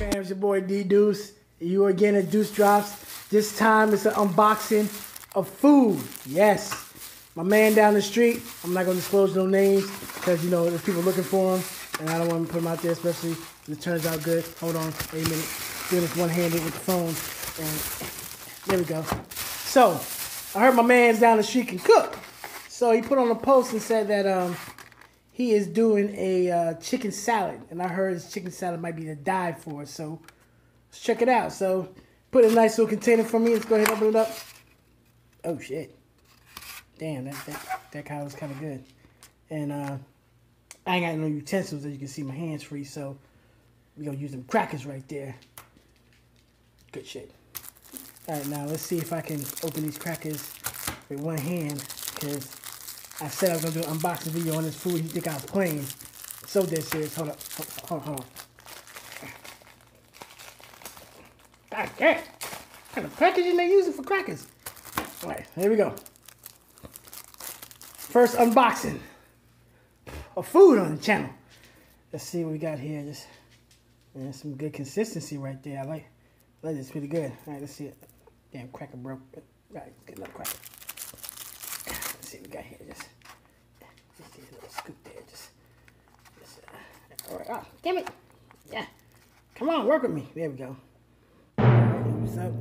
man? It's your boy D Deuce. You again at Deuce Dropz. This time it's an unboxing of food. Yes. My man down the street, I'm not going to disclose no names because, you know, there's people looking for him and I don't want to put him out there, especially if it turns out good. Hold on, a minute. Doing this one handed with the phone. And there we go. So, I heard my man's down the street can cook. So he put on a post and said that um, he is doing a uh, chicken salad, and I heard his chicken salad might be to die for. So let's check it out. So put a nice little container for me. Let's go ahead and open it up. Oh shit! Damn, that that that kind was kind of good. And uh, I ain't got no utensils, as you can see. My hands free, so we gonna use them crackers right there. Good shit. All right, now let's see if I can open these crackers with one hand, because I said I was gonna do an unboxing video on this food. You think I was playing? So dead serious. Hold up. Hold on. Hold on. God damn. What kind of packaging they using for crackers? All right, here we go. First unboxing of food on the channel. Let's see what we got here. Just man, some good consistency right there. I like, I like this pretty good. All right, let's see it. Damn cracker broke. All right, get another cracker. Let's see what we got here. Just, just a little scoop there. Just, just uh, all right. Oh, damn it. Yeah. Come on, work with me. There we go. What's up?